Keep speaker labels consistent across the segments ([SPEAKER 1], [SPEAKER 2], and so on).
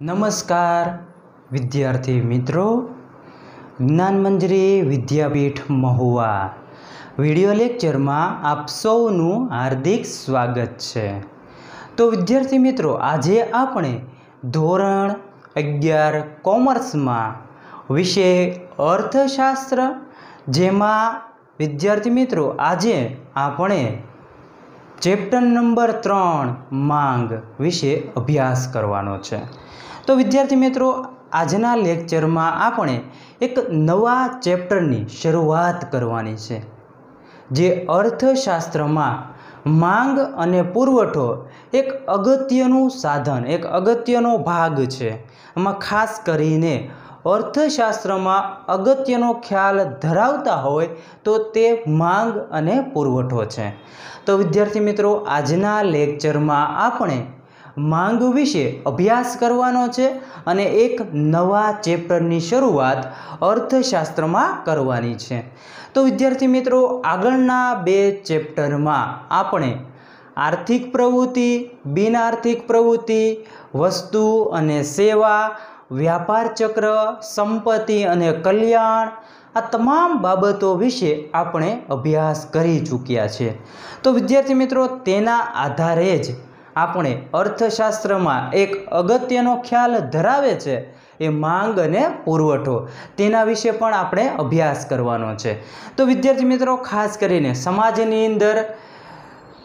[SPEAKER 1] નમસ્કાર, વિદ્યાર્થી મિત્રો. જ્ઞાન મંજરી વિદ્યાપીઠ મહુવા. વિડિયો લેક્ચરમાં આપ સૌનું હાર્દિક સ્વાગત છે. તો વિદ્યાર્થી મિત્રો, આજે આપણે ધોરણ અગિયાર કોમર્સમાં વિષય અર્થશાસ્ત્ર, જેમાં વિદ્યાર્થી મિત્રો, આજે આપણે ચેપ્ટર નંબર ત્રણ માંગ વિશે અભ્યાસ કરવાનો છે. તો વિદ્યાર્થી મિત્રો, આજના લેક્ચરમાં આપણે એક નવા ચેપ્ટરની શરૂઆત કરવાની છે, જે અર્થશાસ્ત્રમાં માંગ અને પુરવઠો એક અગત્યનું સાધન, એક અગત્યનો ભાગ છે. એમાં ખાસ કરીને અર્થશાસ્ત્રમાં અગત્યનો ખ્યાલ ધરાવતા હોય તો તે માંગ અને પુરવઠો છે. તો વિદ્યાર્થી મિત્રો, આજના લેક્ચરમાં આપણે માંગ વિશે અભ્યાસ કરવાનો છે અને એક નવા ચેપ્ટરની શરૂઆત અર્થશાસ્ત્રમાં કરવાની છે. તો વિદ્યાર્થી મિત્રો, આગળના બે ચેપ્ટરમાં આપણે આર્થિક પ્રવૃત્તિ બિન આર્થિક પ્રવૃત્તિ, વસ્તુ અને સેવા, વ્યાપાર ચક્ર, સંપત્તિ અને કલ્યાણ આ તમામ બાબતો વિશે આપણે અભ્યાસ કરી ચૂક્યા છે. તો વિદ્યાર્થી મિત્રો, તેના આધારે જ આપણે અર્થશાસ્ત્રમાં એક અગત્યનો ખ્યાલ ધરાવે છે એ માંગ અને પુરવઠો. તેના વિશે પણ આપણે અભ્યાસ કરવાનો છે. તો વિદ્યાર્થી મિત્રો, ખાસ કરીને સમાજની અંદર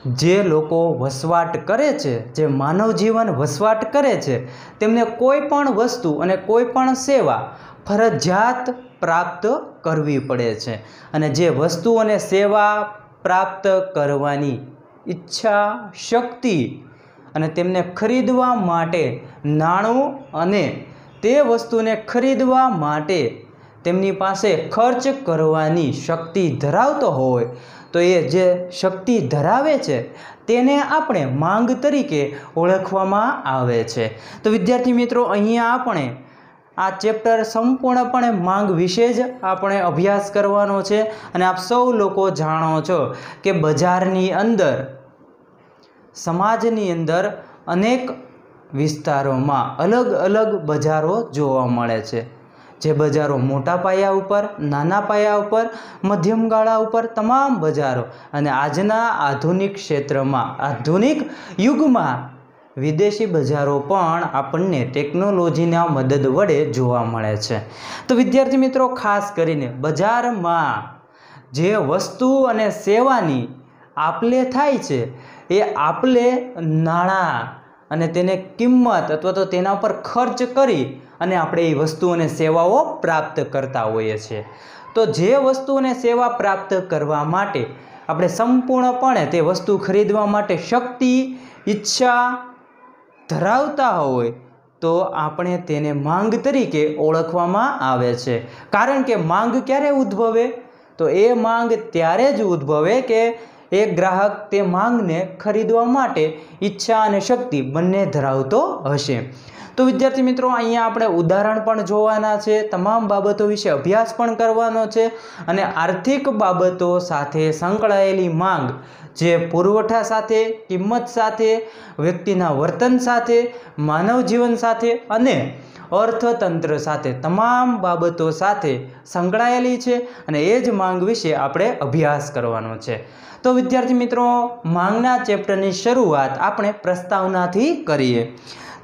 [SPEAKER 1] જે લોકો વસવાટ કરે છે, જે માનવ જીવન વસવાટ કરે છે, તેમને કોઈ પણ વસ્તુ અને કોઈ પણ સેવા ફરજિયાત પ્રાપ્ત કરવી પડે છે. અને જે વસ્તુ અને સેવા પ્રાપ્ત કરવાની ઈચ્છા, શક્તિ અને તેમને ખરીદવા માટે નાણું અને તે વસ્તુને ખરીદવા માટે તેમની પાસે ખર્ચ કરવાની શક્તિ ધરાવતો હોય, તો એ જે શક્તિ ધરાવે છે, તેને આપણે માંગ તરીકે ઓળખવામાં આવે છે. તો વિદ્યાર્થી મિત્રો, અહીંયા આપણે આ ચેપ્ટર સંપૂર્ણપણે માંગ વિશે જ આપણે અભ્યાસ કરવાનો છે અને આપ સૌ લોકો જાણો છો કે બજારની અંદર સમાજની અંદર અનેક વિસ્તારોમાં અલગ અલગ બજારો જોવા મળે છે. જે બજારો મોટા પાયા ઉપર, નાના પાયા ઉપર, મધ્યમ ગાળા ઉપર તમામ બજારો અને આજના આધુનિક ક્ષેત્રમાં, આધુનિક યુગમાં વિદેશી બજારો પણ આપણને ટેકનોલોજીના મદદ વડે જોવા મળે છે. તો વિદ્યાર્થી મિત્રો, ખાસ કરીને બજારમાં જે વસ્તુ અને સેવાની આપલે થાય છે એ આપલે નાણાં અને તેને કિંમત અથવા તો તેના પર ખર્ચ કરી અને આપણે એ વસ્તુ અને સેવાઓ પ્રાપ્ત કરતા હોઈએ છીએ. તો જે વસ્તુ અને સેવા પ્રાપ્ત કરવા માટે આપણે સંપૂર્ણપણે તે વસ્તુ ખરીદવા માટે શક્તિ, ઈચ્છા ધરાવતા હોય તો આપણે તેને માંગ તરીકે ઓળખવામાં આવે છે. કારણ કે માંગ ક્યારે ઉદ્ભવે? તો એ માંગ ત્યારે જ ઉદ્ભવે કે એક ગ્રાહક તે માંગને ખરીદવા માટે ઈચ્છા અને શક્તિ બંને ધરાવતો હશે. તો વિદ્યાર્થી મિત્રો, અહીંયા આપણે ઉદાહરણ પણ જોવાના છે, તમામ બાબતો વિશે અભ્યાસ પણ કરવાનો છે અને આર્થિક બાબતો સાથે સંકળાયેલી માંગ, જે પુરવઠા સાથે, કિંમત સાથે, વ્યક્તિના વર્તન સાથે, માનવ જીવન સાથે અને અર્થતંત્ર સાથે તમામ બાબતો સાથે સંકળાયેલી છે અને એ જ માંગ વિશે આપણે અભ્યાસ કરવાનો છે. તો વિદ્યાર્થી મિત્રો, માંગના ચેપ્ટરની શરૂઆત આપણે પ્રસ્તાવનાથી કરીએ.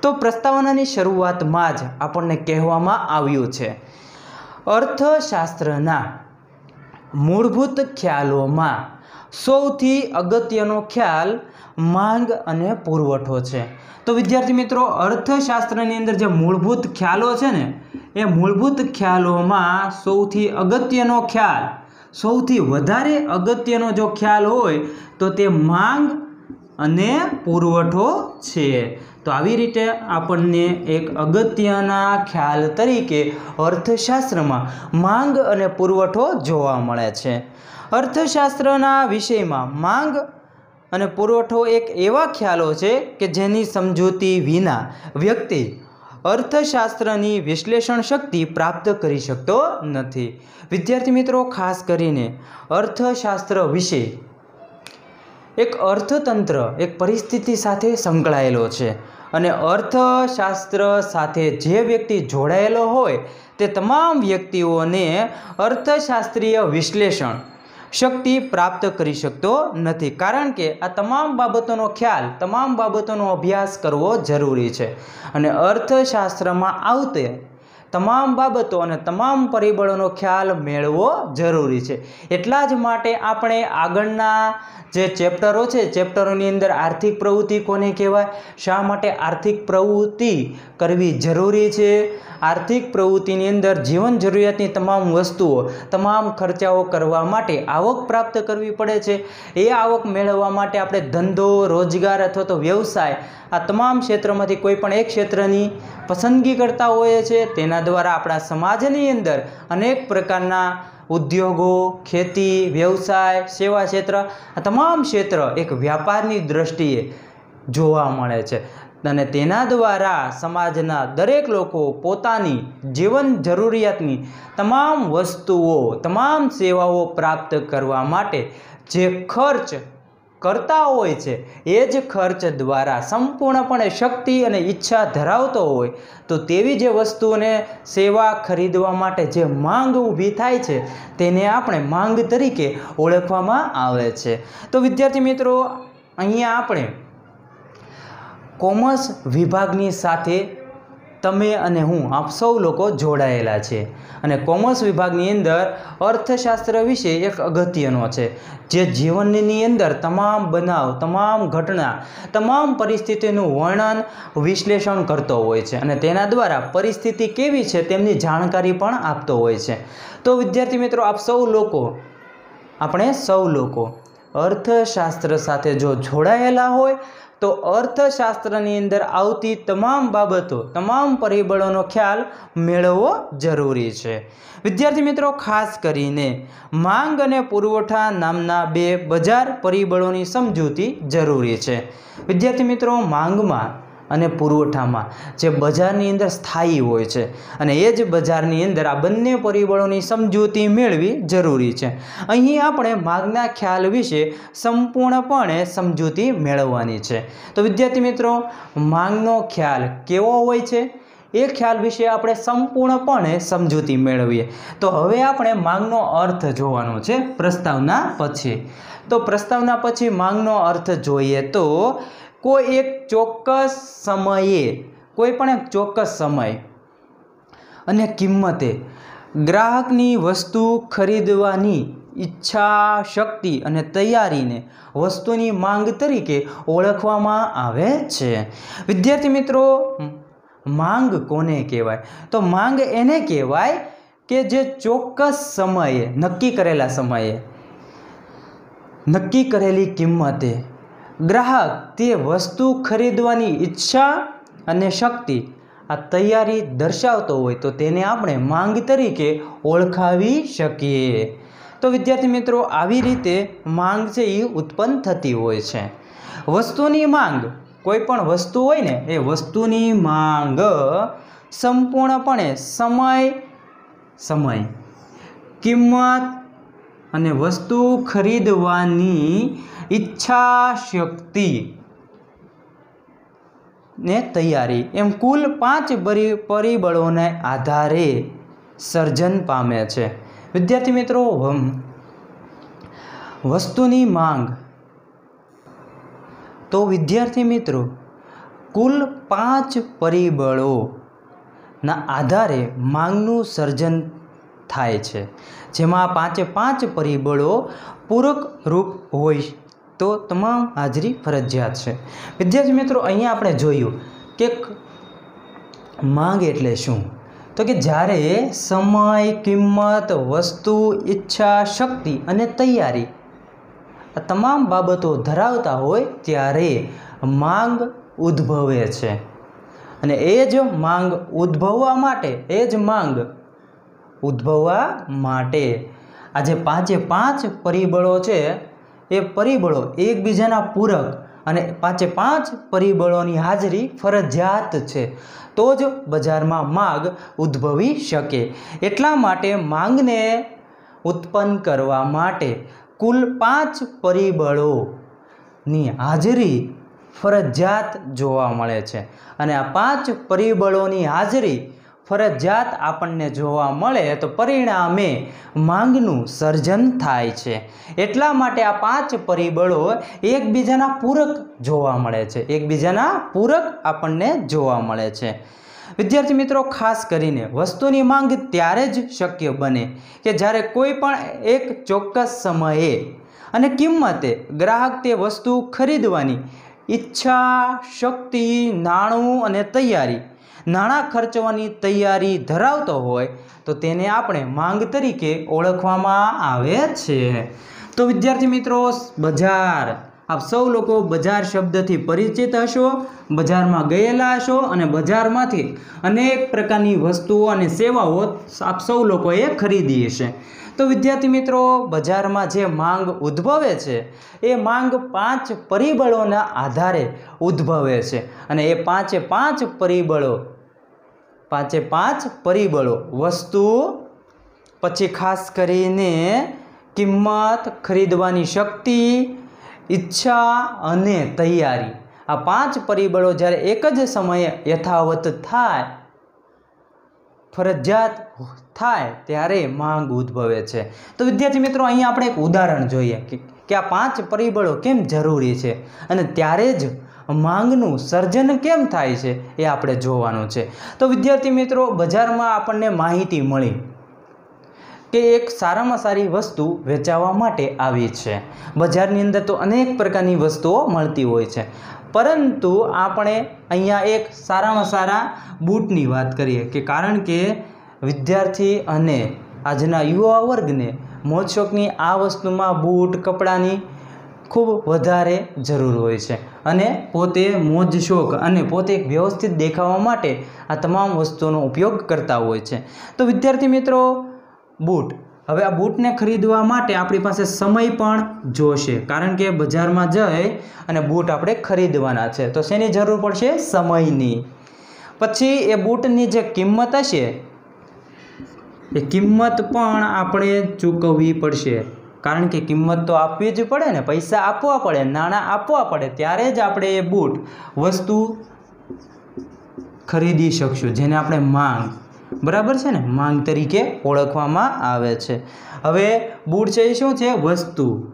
[SPEAKER 1] તો પ્રસ્તાવનાની શરૂઆતમાં જ આપણને કહેવામાં આવ્યું છે, અર્થશાસ્ત્રના મૂળભૂત ખ્યાલોમાં સૌથી અગત્યનો ખ્યાલ માંગ અને પુરવઠો છે. તો વિદ્યાર્થી મિત્રો, અર્થશાસ્ત્રની અંદર જે મૂળભૂત ખ્યાલો છે ને, એ મૂળભૂત ખ્યાલોમાં સૌથી અગત્યનો ખ્યાલ, સૌથી વધારે અગત્યનો જો ખ્યાલ હોય, તો તે માંગ અને પુરવઠો છે. તો આવી રીતે આપણને એક અગત્યના ખ્યાલ તરીકે અર્થશાસ્ત્રમાં માંગ અને પુરવઠો જોવા મળે છે. અર્થશાસ્ત્રના વિષયમાં માંગ અને પુરવઠો એક એવા ખ્યાલો છે કે જેની સમજૂતી વિના વ્યક્તિ અર્થશાસ્ત્રની વિશ્લેષણ શક્તિ પ્રાપ્ત કરી શકતો નથી. વિદ્યાર્થી મિત્રો, ખાસ કરીને અર્થશાસ્ત્ર વિશે એક અર્થતંત્ર એક પરિસ્થિતિ સાથે સંકળાયેલો છે અને અર્થશાસ્ત્ર સાથે જે વ્યક્તિ જોડાયેલો હોય તે તમામ વ્યક્તિઓને અર્થશાસ્ત્રીય વિશ્લેષણ શક્તિ પ્રાપ્ત કરી શકતો નથી. કારણ કે આ તમામ બાબતોનો ખ્યાલ, તમામ બાબતોનો અભ્યાસ કરવો જરૂરી છે. અને અર્થશાસ્ત્રમાં આવતે તમામ બાબતો અને તમામ પરિબળોનો ખ્યાલ મેળવવો જરૂરી છે. એટલા જ માટે આપણે આગળના જે ચેપ્ટરો છે, ચેપ્ટરોની અંદર આર્થિક પ્રવૃત્તિ કોને કહેવાય? શા માટે આર્થિક પ્રવૃત્તિ કરવી જરૂરી છે? આર્થિક પ્રવૃત્તિની અંદર જીવન જરૂરિયાતની તમામ વસ્તુઓ, તમામ ખર્ચાઓ કરવા માટે આવક પ્રાપ્ત કરવી પડે છે. એ આવક મેળવવા માટે આપણે ધંધો, રોજગાર અથવા તો વ્યવસાય આ તમામ ક્ષેત્રમાંથી કોઈ પણ એક ક્ષેત્રની પસંદગી કરતા હોઈએ છીએ તેના દ્વારા આપણા સમાજની અંદર અનેક પ્રકારના ઉદ્યોગો, ખેતી, વ્યવસાય, સેવા ક્ષેત્ર, આ તમામ ક્ષેત્ર એક વ્યાપારની દ્રષ્ટિએ જોવા મળે છે. અને તેના દ્વારા સમાજના દરેક લોકો પોતાની જીવન જરૂરિયાતની તમામ વસ્તુઓ, તમામ સેવાઓ પ્રાપ્ત કરવા માટે જે ખર્ચ કરતા હોય છે, એ જ ખર્ચ દ્વારા સંપૂર્ણપણે શક્તિ અને ઈચ્છા ધરાવતો હોય, તો તેવી જે વસ્તુઓને સેવા ખરીદવા માટે જે માંગ ઊભી થાય છે, તેને આપણે માંગ તરીકે ઓળખવામાં આવે છે. તો વિદ્યાર્થી મિત્રો, અહીંયા આપણે કોમર્સ વિભાગની સાથે તમે અને હું આપ સૌ લોકો જોડાયેલા છે. અને કોમર્સ વિભાગની અંદર અર્થશાસ્ત્ર વિશે એક અગત્યનો છે, જે જીવનની અંદર તમામ બનાવ, તમામ ઘટના, તમામ પરિસ્થિતિનું વર્ણન, વિશ્લેષણ કરતો હોય છે અને તેના દ્વારા પરિસ્થિતિ કેવી છે તેમની જાણકારી પણ આપતો હોય છે. તો વિદ્યાર્થી મિત્રો, આપ સૌ લોકો, આપણે સૌ લોકો અર્થશાસ્ત્ર સાથે જો જોડાયેલા હોય તો અર્થશાસ્ત્રની અંદર આવતી તમામ બાબતો, તમામ પરિબળોનો ખ્યાલ મેળવવો જરૂરી છે. વિદ્યાર્થી મિત્રો, ખાસ કરીને માંગ અને પુરવઠા નામના બે બજાર પરિબળોની સમજૂતી જરૂરી છે. વિદ્યાર્થી મિત્રો, માંગમાં અને પુરવઠામાં, જે બજારની અંદર સ્થાયી હોય છે. અને એ જ બજારની અંદર આ બંને પરિબળોની સમજૂતી મેળવી જરૂરી છે. અહીં આપણે માંગના ખ્યાલ વિશે સંપૂર્ણપણે સમજૂતી મેળવવાની છે. તો વિદ્યાર્થી મિત્રો, માંગનો ખ્યાલ કેવો હોય છે? એ ખ્યાલ વિશે આપણે સંપૂર્ણપણે સમજૂતી મેળવીએ. તો હવે આપણે માંગનો અર્થ જોવાનો છે પ્રસ્તાવના પછી. તો પ્રસ્તાવના પછી માંગનો અર્થ જોઈએ તો કોઈ એક ચોક્કસ સમયે, કોઈ પણ એક ચોક્કસ સમય અને કિંમતે ગ્રાહકની વસ્તુ ખરીદવાની ઈચ્છા, શક્તિ અને તૈયારીને વસ્તુની માંગ તરીકે ઓળખવામાં આવે છે. વિદ્યાર્થી મિત્રો, માંગ કોને કહેવાય? તો માંગ એને કહેવાય કે જે ચોક્કસ સમયે, નક્કી કરેલા સમયે, નક્કી કરેલી કિંમતે ગ્રાહક તે વસ્તુ ખરીદવાની ઈચ્છા અને શક્તિ આ તૈયારી દર્શાવતો હોય તો તેને આપણે માંગ તરીકે ઓળખાવી શકીએ. તો વિદ્યાર્થી મિત્રો, આવી રીતે માંગ છે એ ઉત્પન્ન થતી હોય છે. વસ્તુની માંગ, કોઈ પણ વસ્તુ હોય ને, એ વસ્તુની માંગ સંપૂર્ણપણે સમય સમય, કિંમત અને વસ્તુ ખરીદવાની ઈચ્છા શક્તિ ને તૈયારી. એમ કુલ પાંચ પરી પરિબળોને આધારે સર્જન પામે છે. વિદ્યાર્થી મિત્રો વસ્તુની માંગ. તો વિદ્યાર્થી મિત્રો, કુલ પાંચ પરિબળોના આધારે માંગનું સર્જન થાય છે. જેમાં પાંચે પાંચ પરિબળો પૂરક રૂપ હોય તો તમામ હાજરી ફરજિયાત છે. વિદ્યાર્થી મિત્રો, અહીંયા આપણે જોયું કે માંગ એટલે શું? તો કે જ્યારે સમય, કિંમત, વસ્તુ, ઈચ્છા, શક્તિ અને તૈયારી આ તમામ બાબતો ધરાવતા હોય ત્યારે માંગ ઉદ્ભવે છે. અને એ જ માંગ ઉદ્ભવવા માટે, એ જ માંગ ઉદ્ભવવા માટે આ જે પાંચે પાંચ પરિબળો છે એ પરિબળો એકબીજાના પૂરક અને પાંચે પાંચ પરિબળોની હાજરી ફરજિયાત છે. તો જ બજારમાં માંગ ઉદ્ભવી શકે. એટલા માટે માંગને ઉત્પન્ન કરવા માટે કુલ પાંચ પરિબળોની હાજરી ફરજિયાત જોવા મળે છે. અને આ પાંચ પરિબળોની હાજરી ફરજિયાત આપણને જોવા મળે તો પરિણામે માંગનું સર્જન થાય છે. એટલા માટે આ પાંચ પરિબળો એકબીજાના પૂરક જોવા મળે છે. એકબીજાના પૂરક આપણને જોવા મળે છે. વિદ્યાર્થી મિત્રો, ખાસ કરીને વસ્તુની માંગ ત્યારે જ શક્ય બને કે જ્યારે કોઈ પણ એક ચોક્કસ સમયે અને કિંમતે ગ્રાહક તે વસ્તુ ખરીદવાની ઈચ્છા, શક્તિ, નાણું અને તૈયારી નાણાં ખર્ચવાની તૈયારી ધરાવતો હોય તો તેને આપણે માંગ તરીકે ઓળખવામાં આવે છે. તો વિદ્યાર્થી મિત્રો, બજાર. આપ સૌ લોકો બજાર શબ્દથી પરિચિત હશો, બજારમાં ગયેલા હશો અને બજારમાંથી અનેક પ્રકારની વસ્તુઓ અને સેવાઓ આપ સૌ લોકોએ ખરીદી હશે. તો વિદ્યાર્થી મિત્રો, બજારમાં જે માંગ ઉદ્ભવે છે, એ માંગ પાંચ પરિબળોના આધારે ઉદ્ભવે છે અને એ પાંચે પાંચ પરિબળો પાંચે પાંચ પરિબળો. વસ્તુ, પછી ખાસ કરીને કિંમત, ખરીદવાની શક્તિ, ઈચ્છા અને તૈયારી. આ પાંચ પરિબળો જ્યારે એક જ સમયે યથાવત થાય, ફરજિયાત થાય, ત્યારે માંગ ઉદ્ભવે છે. તો વિદ્યાર્થી મિત્રો, અહીંયા આપણે એક ઉદાહરણ જોઈએ કે આ પાંચ પરિબળો કેમ જરૂરી છે? અને ત્યારે જ માંગનું સર્જન કેમ થાય છે એ આપણે જોવાનું છે. તો વિદ્યાર્થી મિત્રો, બજારમાં આપણને માહિતી મળી કે એક સારામાં સારી વસ્તુ વેચાવા માટે આવી છે. બજારની અંદર તો અનેક પ્રકારની વસ્તુઓ મળતી હોય છે. પરંતુ આપણે અહીંયા એક સારામાં સારા બૂટની વાત કરીએ કે કારણ કે વિદ્યાર્થી અને આજના યુવા વર્ગને મોજશોખની આ વસ્તુમાં બૂટ, કપડાની ખૂબ વધારે જરૂર હોય છે. અને પોતે મોજ શોખ અને પોતે વ્યવસ્થિત દેખાવા માટે આ તમામ વસ્તુઓનો ઉપયોગ કરતા હોય છે. તો વિદ્યાર્થી મિત્રો, બૂટ. હવે આ બૂટને ખરીદવા માટે આપણી પાસે સમય પણ જોશે. કારણ કે બજારમાં જઈ અને બૂટ આપણે ખરીદવાના છે. તો શેની જરૂર પડશે? સમયની. પછી એ બૂટની જે કિંમત હશે, એ કિંમત પણ આપણે ચૂકવવી પડશે. કારણ કે કિંમત તો આપવી જ પડે ને, પૈસા આપવા પડે, નાણાં આપવા પડે, ત્યારે જ આપણે એ બૂટ વસ્તુ ખરીદી શકશું, જેને આપણે માંગ, બરાબર છે ને? માંગ તરીકે ઓળખવામાં આવે છે. હવે બૂટ છે એ શું છે? વસ્તુ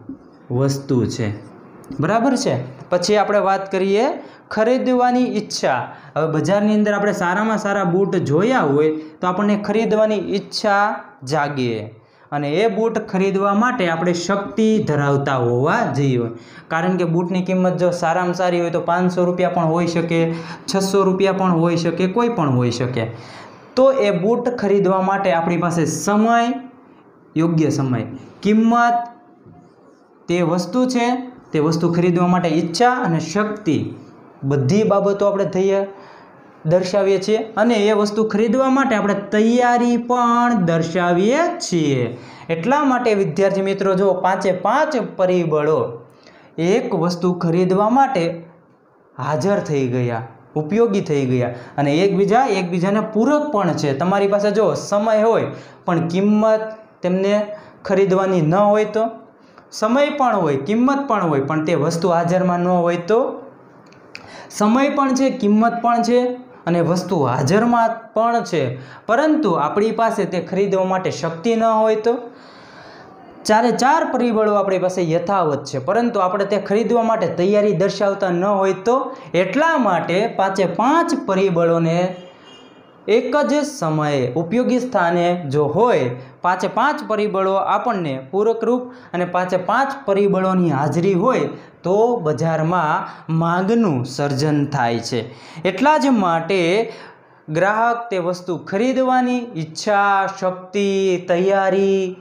[SPEAKER 1] વસ્તુ છે. બરાબર છે? પછી આપણે વાત કરીએ ખરીદવાની ઈચ્છા. હવે બજારની અંદર આપણે સારામાં સારા બૂટ જોયા હોય તો આપણને ખરીદવાની ઈચ્છા જાગે. અને એ બૂટ ખરીદવા માટે આપણે શક્તિ ધરાવતા હોવા જોઈએ. કારણ કે બૂટની કિંમત જો સારામાં સારી હોય તો પાંચસો રૂપિયા પણ હોઈ શકે, છસો રૂપિયા પણ હોઈ શકે, કોઈ પણ હોઈ શકે. તો એ બૂટ ખરીદવા માટે આપણી પાસે સમય, યોગ્ય સમય. કિંમત, તે વસ્તુ છે, તે વસ્તુ ખરીદવા માટે ઈચ્છા અને શક્તિ. બધી બાબતો આપણે થઈએ દર્શાવીએ છીએ અને એ વસ્તુ ખરીદવા માટે આપણે તૈયારી પણ દર્શાવીએ છીએ. એટલા માટે વિદ્યાર્થી મિત્રો જો પાંચે પાંચ પરિબળો એક વસ્તુ ખરીદવા માટે હાજર થઈ ગયા, ઉપયોગી થઈ ગયા અને એકબીજા એકબીજાને પૂરક પણ છે. તમારી પાસે જો સમય હોય પણ કિંમત તેમને ખરીદવાની ન હોય તો, સમય પણ હોય, કિંમત પણ હોય, પણ તે વસ્તુ હાજરમાં ન હોય તો, સમય પણ છે, કિંમત પણ છે અને વસ્તુ હાજરમાં પણ છે. પરંતુ આપણી પાસે તે ખરીદવા માટે શક્તિ ન હોય તો? ચારે ચાર પરિબળો આપણી પાસે યથાવત છે. પરંતુ આપણે તે ખરીદવા માટે તૈયારી દર્શાવતા ન હોય તો? એટલા માટે પાંચે પાંચ પરિબળોને એક જ સમયે ઉપયોગી સ્થાને જો હોય, પાંચે પાંચ પરિબળો આપણને પૂરકરૂપ અને પાંચે પાંચ પરિબળોની હાજરી હોય, તો બજારમાં માંગનું સર્જન થાય છે. એટલા જ માટે ગ્રાહક તે વસ્તુ ખરીદવાની ઈચ્છા, શક્તિ, તૈયારી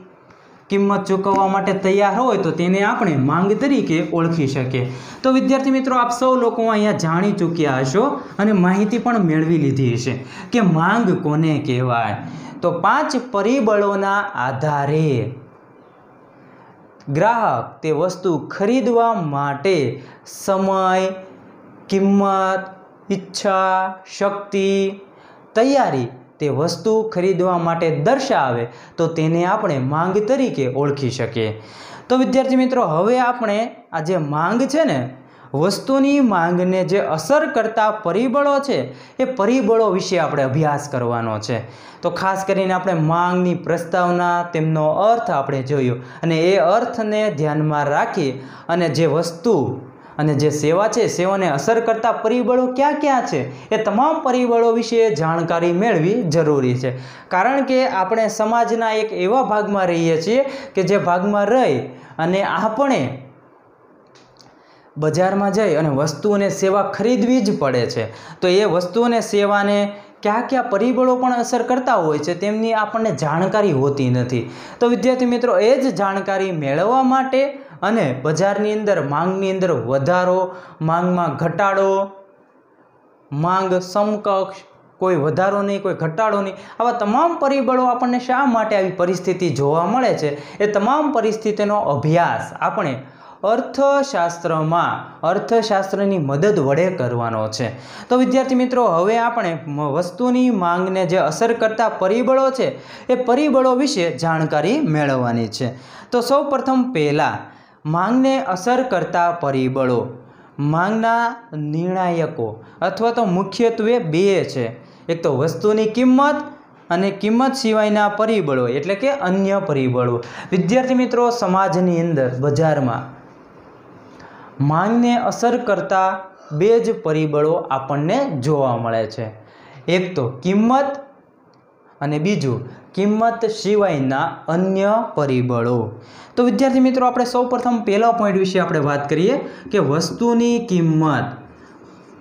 [SPEAKER 1] કિંમત ચૂકવવા માટે તૈયાર હોય તો તેને આપણે માંગ તરીકે ઓળખી શકીએ. તો વિદ્યાર્થી મિત્રો, આપ સૌ લોકો અહીંયા જાણી ચૂક્યા હશો અને માહિતી પણ મેળવી લીધી હશે કે માંગ કોને કહેવાય? તો પાંચ પરિબળોના આધારે ગ્રાહક તે વસ્તુ ખરીદવા માટે સમય, કિંમત, ઈચ્છા, શક્તિ, તૈયારી તે વસ્તુ ખરીદવા માટે દર્શાવે, તો તેને આપણે માંગ તરીકે ઓળખી શકીએ. તો વિદ્યાર્થી મિત્રો, હવે આપણે આ જે માંગ છે ને, વસ્તુની માંગને જે અસર કરતા પરિબળો છે, એ પરિબળો વિશે આપણે અભ્યાસ કરવાનો છે. તો ખાસ કરીને આપણે માંગની પ્રસ્તાવના, તેમનો અર્થ આપણે જોયો. અને એ અર્થને ધ્યાનમાં રાખી અને જે વસ્તુ અને જે સેવા છે, સેવાને અસર કરતા પરિબળો ક્યાં ક્યાં છે, એ તમામ પરિબળો વિશે જાણકારી મેળવી જરૂરી છે. કારણ કે આપણે સમાજના એક એવા ભાગમાં રહીએ છીએ કે જે ભાગમાં રહી અને આપણે બજારમાં જઈ અને વસ્તુ અને સેવા ખરીદવી જ પડે છે. તો એ વસ્તુ અને સેવાને કયા કયા પરિબળો પણ અસર કરતા હોય છે, તેમની આપણને જાણકારી હોતી નથી. તો વિદ્યાર્થી મિત્રો, એ જ જાણકારી મેળવવા માટે અને બજારની અંદર માંગની અંદર વધારો, માંગમાં ઘટાડો, માંગ સમકક્ષ, કોઈ વધારો નહીં, કોઈ ઘટાડો નહીં. આવા તમામ પરિબળો આપણને શા માટે આવી પરિસ્થિતિ જોવા મળે છે? એ તમામ પરિસ્થિતિનો અભ્યાસ આપણે અર્થશાસ્ત્રમાં, અર્થશાસ્ત્રની મદદ વડે કરવાનો છે. તો વિદ્યાર્થી મિત્રો, હવે આપણે વસ્તુની માંગને જે અસર કરતા પરિબળો છે, એ પરિબળો વિશે જાણકારી મેળવવાની છે. તો સૌ પ્રથમ પહેલાં માંગને અસર કરતા પરિબળો. માંગના નિર્ણાયકો અથવા તો મુખ્યત્વે બે છે. એક તો વસ્તુની કિંમત અને કિંમત સિવાયના પરિબળો એટલે કે અન્ય પરિબળો. વિદ્યાર્થી મિત્રો, સમાજની અંદર, બજારમાં માંગને અસર કરતા બે જ પરિબળો આપણને જોવા મળે છે. એક તો કિંમત અને બીજું કિંમત સિવાયના અન્ય પરિબળો. તો વિદ્યાર્થી મિત્રો, આપણે સૌપ્રથમ પહેલા પોઈન્ટ વિશે આપણે વાત કરીએ કે વસ્તુની કિંમત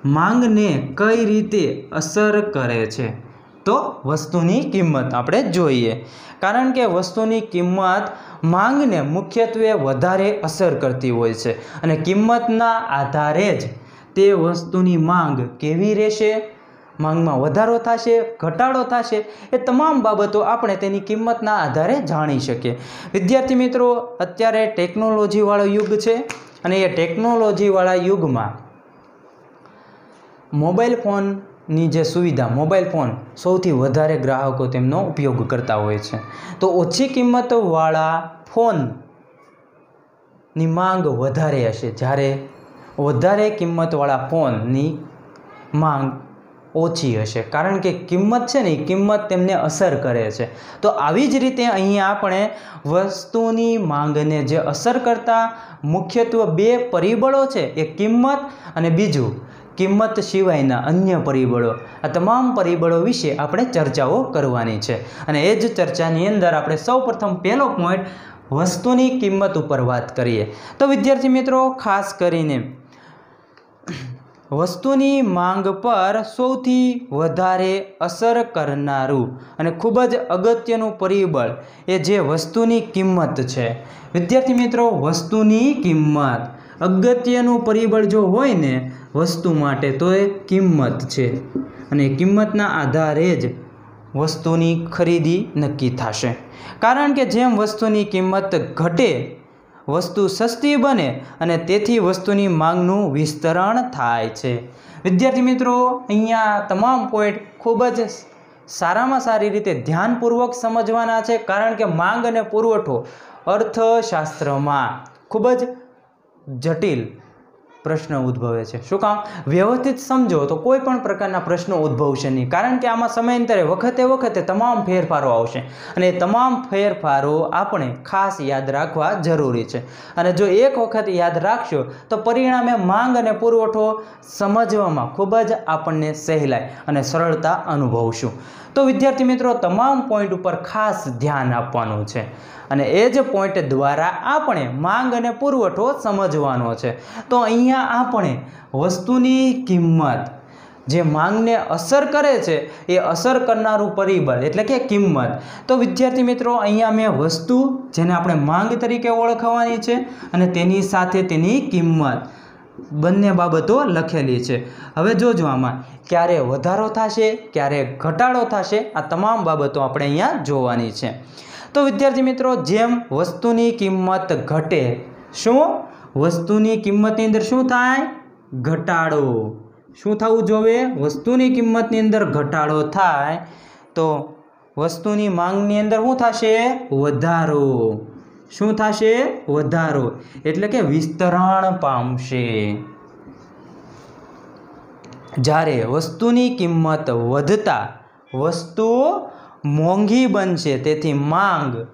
[SPEAKER 1] માંગને કઈ રીતે અસર કરે છે. તો વસ્તુની કિંમત આપણે જોઈએ. કારણ કે વસ્તુની કિંમત માંગને મુખ્યત્વે વધારે અસર કરતી હોય છે. અને કિંમતના આધારે જ તે વસ્તુની માંગ કેવી રહેશે? માંગમાં વધારો થશે, ઘટાડો થશે, એ તમામ બાબતો આપણે તેની કિંમતના આધારે જાણી શકીએ. વિદ્યાર્થી મિત્રો, અત્યારે ટેકનોલોજીવાળો યુગ છે અને એ ટેકનોલોજીવાળા યુગમાં મોબાઈલ ફોનની જે સુવિધા, મોબાઈલ ફોન સૌથી વધારે ગ્રાહકો તેમનો ઉપયોગ કરતા હોય છે. તો ઓછી કિંમતવાળા ફોનની માંગ વધારે હશે. જ્યારે વધારે કિંમતવાળા ફોનની માંગ ઓછી હશે. કારણ કે કિંમત છે ને એ કિંમત તેમને અસર કરે છે. તો આવી જ રીતે અહીંયા આપણે વસ્તુની માંગને જે અસર કરતા મુખ્યત્વે બે પરિબળો છે. એ કિંમત અને બીજું કિંમત સિવાયના અન્ય પરિબળો. આ તમામ પરિબળો વિશે આપણે ચર્ચાઓ કરવાની છે. અને એ જ ચર્ચાની અંદર આપણે સૌપ્રથમ પહેલો પોઈન્ટ વસ્તુની કિંમત ઉપર વાત કરીએ. તો વિદ્યાર્થી મિત્રો, ખાસ કરીને વસ્તુની માંગ પર સૌથી વધારે અસર કરનારું અને ખૂબ જ અગત્યનું પરિબળ એ જે વસ્તુની કિંમત છે. વિદ્યાર્થી મિત્રો, વસ્તુની કિંમત. અગત્યનું પરિબળ જો હોય ને, વસ્તુ માટે તો એ કિંમત છે. અને કિંમતના આધારે જ વસ્તુની ખરીદી નક્કી થશે. કારણ કે જેમ વસ્તુની કિંમત ઘટે વસ્તુ સસ્તી બને અને તેથી વસ્તુની માંગનું વિસ્તરણ થાય છે. વિદ્યાર્થી મિત્રો, અહીંયા તમામ પોઈન્ટ ખૂબ જ સારામાં સારી રીતે ધ્યાનપૂર્વક સમજવાના છે, કારણ કે માંગ અને પુરવઠો અર્થશાસ્ત્રમાં ખૂબ જ જટિલ પ્રશ્ન ઉદ્ભવે છે. શું કામ? વ્યવસ્થિત સમજો તો કોઈ પણ પ્રકારના પ્રશ્નો ઉદ્ભવશે નહીં. કારણ કે આમાં સમયાંતરે વખતે વખતે તમામ ફેરફારો આવશે. અને તમામ ફેરફારો આપણે ખાસ યાદ રાખવા જરૂરી છે. અને જો એક વખત યાદ રાખશો તો પરિણામે માંગ અને પુરવઠો સમજવામાં ખૂબ જ આપણને સહેલાઈ અને સરળતા અનુભવશું. તો વિદ્યાર્થી મિત્રો, તમામ પોઈન્ટ ઉપર ખાસ ધ્યાન આપવાનું છે. અને એ જ પોઈન્ટ દ્વારા આપણે માંગ અને પુરવઠો સમજવાનો છે. તો અહીંયા આપણે વસ્તુની કિંમત, જે માંગને અસર કરે છે, એ અસર કરનારું પરિબળ એટલે કે કિંમત. તો વિદ્યાર્થી મિત્રો, અહીંયા મેં વસ્તુ જેને આપણે માંગ તરીકે ઓળખવાની છે અને તેની સાથે તેની કિંમત બંને બાબતો લખેલી છે. હવે જોજો આમાં ક્યારે વધારો થશે, ક્યારે ઘટાડો થશે, આ તમામ બાબતો આપણે અહીંયા જોવાની છે. તો વિદ્યાર્થી મિત્રો, જેમ વસ્તુની કિંમત ઘટે, શું? વસ્તુની કિંમતની અંદર શું થાય? ઘટાડો. શું થવું જોવે વસ્તુની કિંમતની અંદર ઘટાડો થાય. તો વસ્તુની માંગની અંદર શું થશે? વધારો. શું થશે? વધારો. એટલે કે વિસ્તરણ પામશે. જ્યારે વસ્તુની કિંમત વધતા વસ્તુઓ મોંઘી બનશે. તેથી માંગ,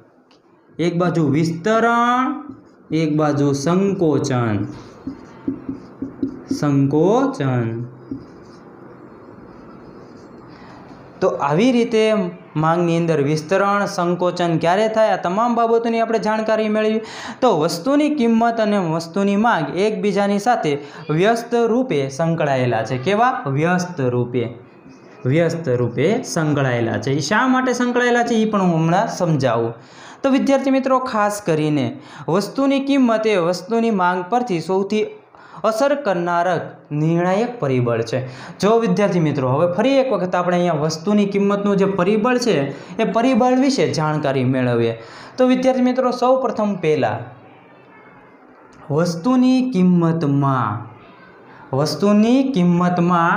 [SPEAKER 1] એક બાજુ વિસ્તરણ, એક બાજુ સંકોચન. સંકોચન. તો આવી રીતે માંગની અંદર વિસ્તરણ, સંકોચન ક્યારે થાય? આ તમામ બાબતોની આપણે જાણકારી મેળવી. તો વસ્તુની કિંમત અને વસ્તુની માંગ એકબીજાની સાથે વ્યસ્ત રૂપે સંકળાયેલા છે. કેવા? વ્યસ્ત રૂપે. વ્યસ્ત રૂપે સંકળાયેલા છે. એ શા માટે સંકળાયેલા છે? એ પણ હું હમણાં સમજાવું. તો વિદ્યાર્થી મિત્રો, ખાસ કરીને વસ્તુની કિંમત એ વસ્તુની માંગ પરથી સૌથી અસર કરનારક નિર્ણાયક પરિબળ છે. જો વિદ્યાર્થી મિત્રો, હવે ફરી એક વખત આપણે અહીંયા વસ્તુની કિંમતનું જે પરિબળ છે, એ પરિબળ વિશે જાણકારી મેળવીએ. તો વિદ્યાર્થી મિત્રો સૌ પ્રથમ પહેલાં વસ્તુની કિંમતમાં વસ્તુની કિંમતમાં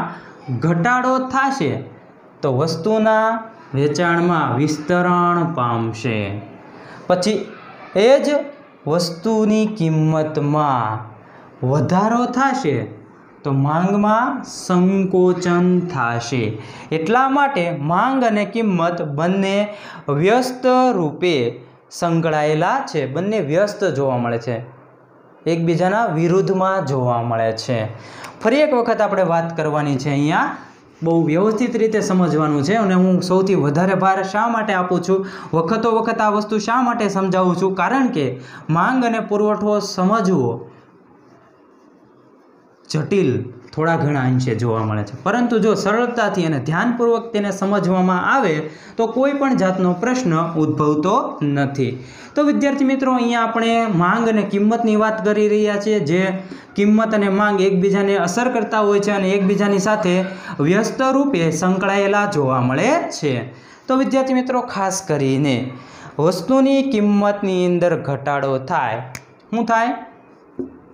[SPEAKER 1] ઘટાડો થશે, તો વસ્તુના વેચાણમાં વિસ્તરણ પામશે. પછી એ જ વસ્તુની કિંમતમાં વધારો થશે, તો માંગમાં સંકોચન થશે. એટલા માટે માંગ અને કિંમત બંને વ્યસ્ત રૂપે સંકળાયેલા છે. બંને વ્યસ્ત જોવા મળે છે. એકબીજાના વિરુદ્ધમાં જોવા મળે છે. ફરી એક વખત આપણે વાત કરવાની છે અહીંયા. બહુ વ્યવસ્થિત રીતે સમજવાનું છે અને હું સૌથી વધારે ભાર શા માટે આપું છું? વખતો વખત આ વસ્તુ શા માટે સમજાવું છું? કારણ કે માંગ અને પુરવઠો સમજવો જટિલ થોડા ઘણા અંશે જોવા મળે છે. પરંતુ જો સરળતાથી અને ધ્યાનપૂર્વક તેને સમજવામાં આવે, તો કોઈ પણ જાતનો પ્રશ્ન ઉદ્ભવતો નથી. તો વિદ્યાર્થી મિત્રો, અહીંયા આપણે માંગ અને કિંમતની વાત કરી રહ્યા છીએ, જે કિંમત અને માંગ એકબીજાને અસર કરતા હોય છે અને એકબીજાની સાથે વ્યસ્ત રૂપે સંકળાયેલા જોવા મળે છે. તો વિદ્યાર્થી મિત્રો, ખાસ કરીને વસ્તુની કિંમતની અંદર ઘટાડો થાય. શું થાય?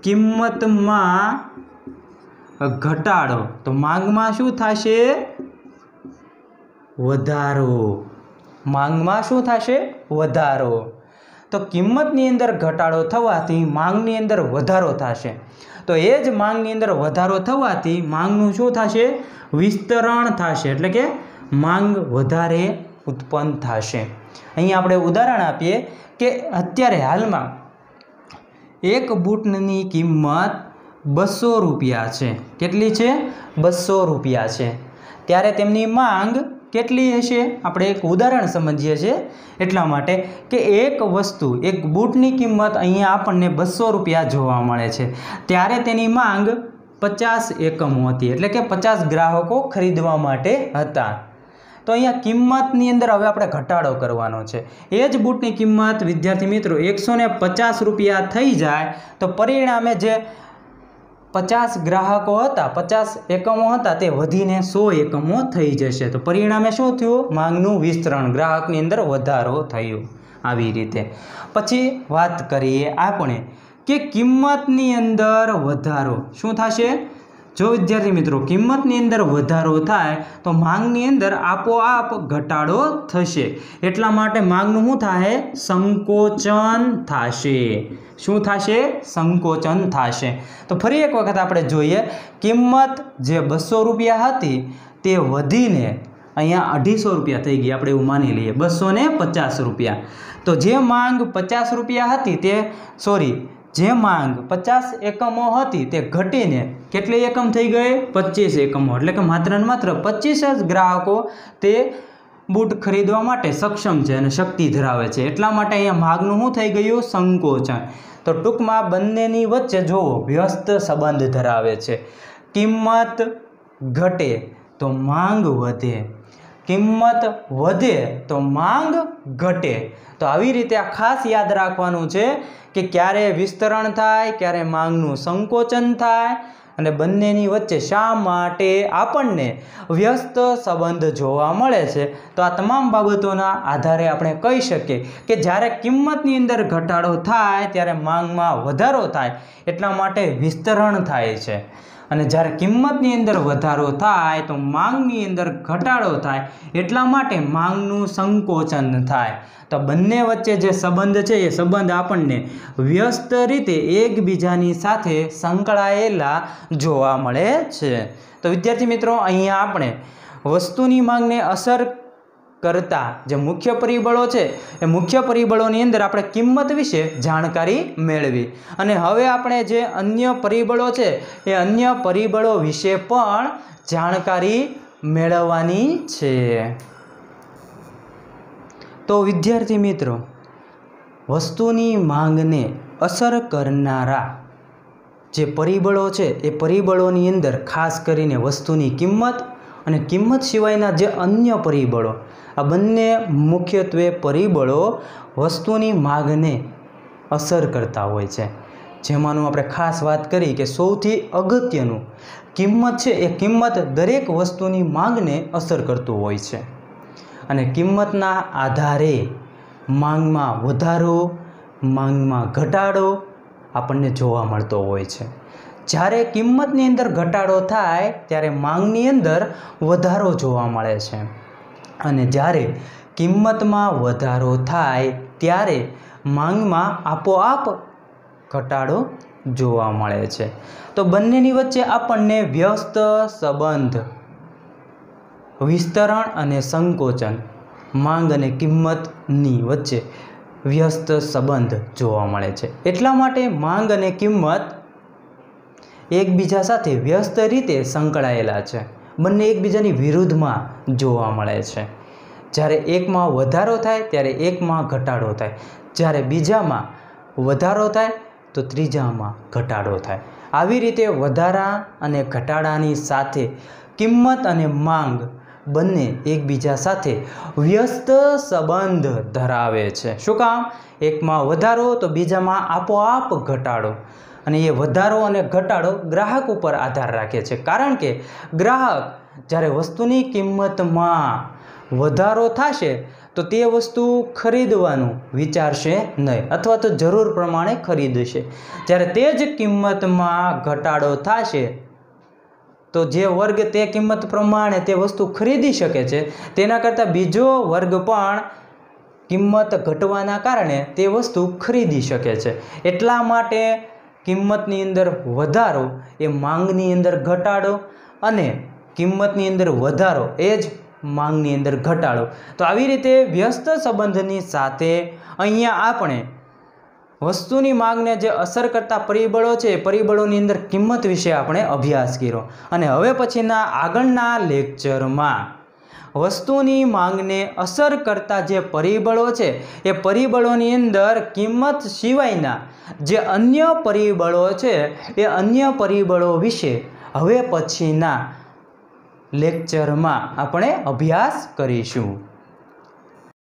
[SPEAKER 1] કિંમતમાં ઘટાડો. તો માંગમાં શું થશે? વધારો. માંગમાં શું થશે? વધારો. તો કિંમતની અંદર ઘટાડો થવાથી માંગની અંદર વધારો થશે. તો એ જ માંગની અંદર વધારો થવાથી માંગનું શું થશે? વિસ્તરણ થશે. એટલે કે માંગ વધારે ઉત્પન્ન થશે. અહીં આપણે ઉદાહરણ આપીએ કે અત્યારે હાલમાં એક બૂટની કિંમત બસો રૂપિયા છે. કેટલી છે? બસો રૂપિયા છે. ત્યારે તેમની માંગ કેટલી હશે? આપણે એક ઉદાહરણ સમજીએ છીએ. એટલા માટે કે એક વસ્તુ, એક બૂટની કિંમત અહીંયા આપણને બસો રૂપિયા જોવા મળે છે. ત્યારે તેની માંગ પચાસ એકમો હતી. એટલે કે પચાસ ગ્રાહકો ખરીદવા માટે હતા. તો અહીંયા કિંમતની અંદર હવે આપણે ઘટાડો કરવાનો છે. એ જ બૂટની કિંમત, વિદ્યાર્થી મિત્રો, એકસો પચાસ રૂપિયા થઈ જાય તો પરિણામે જે પચાસ ગ્રાહકો હતા, પચાસ એકમો હતા, તે વધીને સો એકમો થઈ જશે. તો પરિણામે શું થયું? માંગનું વિસ્તરણ ગ્રાહકની અંદર વધારો થયો આવી રીતે. પછી વાત કરીએ આપણે કે કિંમતની અંદર વધારો શું થશે? જો વિદ્યાર્થી મિત્રો કિંમતની અંદર વધારો થાય, તો માંગની અંદર આપોઆપ ઘટાડો થશે. એટલા માટે માંગનું શું થાય સંકોચન થશે. શું થશે? સંકોચન થશે. તો ફરી એક વખત આપણે જોઈએ, કિંમત જે બસો રૂપિયા હતી, તે વધીને અહીંયા અઢીસો રૂપિયા થઈ ગઈ. આપણે એવું માની લઈએ, બસો પચાસ રૂપિયા. તો જે માંગ પચાસ રૂપિયા હતી તે સોરી જે માંગ પચાસ એકમો હતી તે ઘટીને કેટલી એકમ થઈ ગઈ? પચીસ એકમો. એટલે કે માત્ર ને માત્ર પચીસ જ ગ્રાહકો તે બૂટ ખરીદવા માટે સક્ષમ છે અને શક્તિ ધરાવે છે. એટલા માટે અહીંયા માગનું શું થઈ ગયું? સંકોચન. તો ટૂંકમાં બંનેની વચ્ચે જુઓ, વ્યસ્ત સંબંધ ધરાવે છે. કિંમત ઘટે તો માંગ વધે. કિંમત વધે તો માંગ ઘટે. તો આવી રીતે આ ખાસ યાદ રાખવાનું છે કે ક્યારે વિસ્તરણ થાય, ક્યારે માંગનું સંકોચન થાય અને બંનેની વચ્ચે શા માટે આપણને વ્યસ્ત સંબંધ જોવા મળે છે? તો આ તમામ બાબતોના આધારે આપણે કહી શકીએ કે જ્યારે કિંમતની અંદર ઘટાડો થાય, ત્યારે માંગમાં વધારો થાય, એટલા માટે વિસ્તરણ થાય છે. અને જ્યારે કિંમતની અંદર વધારો થાય તો માંગની અંદર ઘટાડો થાય એટલા માટે માંગનું સંકોચન થાય. તો બંને વચ્ચે જે સંબંધ છે એ સંબંધ આપણને વ્યસ્ત રીતે એકબીજાની સાથે સંકળાયેલા જોવા મળે છે. તો વિદ્યાર્થી મિત્રો, અહીંયા આપણે વસ્તુની માંગને અસર કરતા જે મુખ્ય પરિબળો છે, એ મુખ્ય પરિબળોની અંદર આપણે કિંમત વિશે જાણકારી મેળવી. અને હવે આપણે જે અન્ય પરિબળો છે, એ અન્ય પરિબળો વિશે પણ જાણકારી મેળવવાની છે. તો વિદ્યાર્થી મિત્રો, વસ્તુની માંગને અસર કરનારા જે પરિબળો છે, એ પરિબળોની અંદર ખાસ કરીને વસ્તુની કિંમત અને કિંમત સિવાયના જે અન્ય પરિબળો, આ બંને મુખ્યત્વે પરિબળો વસ્તુની માંગને અસર કરતા હોય છે. જેમાંનું આપણે ખાસ વાત કરી કે સૌથી અગત્યનું કિંમત છે, એ કિંમત દરેક વસ્તુની માંગને અસર કરતું હોય છે. અને કિંમતના આધારે માંગમાં વધારો, માંગમાં ઘટાડો આપણને જોવા મળતો હોય છે. જ્યારે કિંમતની અંદર ઘટાડો થાય, ત્યારે માંગની અંદર વધારો જોવા મળે છે. અને જ્યારે કિંમતમાં વધારો થાય, ત્યારે માંગમાં આપોઆપ ઘટાડો જોવા મળે છે. તો બંનેની વચ્ચે આપણને વ્યસ્ત સંબંધ, વિસ્તરણ અને સંકોચન, માંગ અને કિંમતની વચ્ચે વ્યસ્ત સંબંધ જોવા મળે છે. એટલા માટે માંગ અને કિંમત એકબીજા સાથે વ્યસ્ત રીતે સંકળાયેલા છે. બંને એકબીજાની વિરુદ્ધમાં જોવા મળે છે. જ્યારે એકમાં વધારો થાય, ત્યારે એકમાં ઘટાડો થાય. જ્યારે બીજામાં વધારો થાય, તો ત્રીજામાં ઘટાડો થાય. આવી રીતે વધારા અને ઘટાડાની સાથે કિંમત અને માંગ બંને એકબીજા સાથે વ્યસ્ત સંબંધ ધરાવે છે. શું કામ? એકમાં વધારો, તો બીજામાં આપોઆપ ઘટાડો. અને એ વધારો અને ઘટાડો ગ્રાહક ઉપર આધાર રાખે છે. કારણ કે ગ્રાહક જ્યારે વસ્તુની કિંમતમાં વધારો થશે, તો તે વસ્તુ ખરીદવાનું વિચારશે નહીં અથવા તો જરૂર પ્રમાણે ખરીદશે. જ્યારે તે જ કિંમતમાં ઘટાડો થશે, તો જે વર્ગ તે કિંમત પ્રમાણે તે વસ્તુ ખરીદી શકે છે. તેના કરતાં બીજો વર્ગ પણ કિંમત ઘટવાના કારણે તે વસ્તુ ખરીદી શકે છે. એટલા માટે કિંમતની અંદર વધારો એ માંગની અંદર ઘટાડો અને કિંમતની અંદર વધારો એ જ માંગની અંદર ઘટાડો. તો આવી રીતે વ્યસ્ત સંબંધની સાથે અહીંયા આપણે વસ્તુની માંગને જે અસર કરતા પરિબળો છે એ પરિબળોની અંદર કિંમત વિશે આપણે અભ્યાસ કર્યો. અને હવે પછીના આગળના લેક્ચરમાં વસ્તુની માંગને અસર કરતા જે પરિબળો છે, એ પરિબળોની અંદર કિંમત સિવાયના જે અન્ય પરિબળો છે, એ અન્ય પરિબળો વિશે હવે પછીના લેક્ચરમાં આપણે અભ્યાસ કરીશું.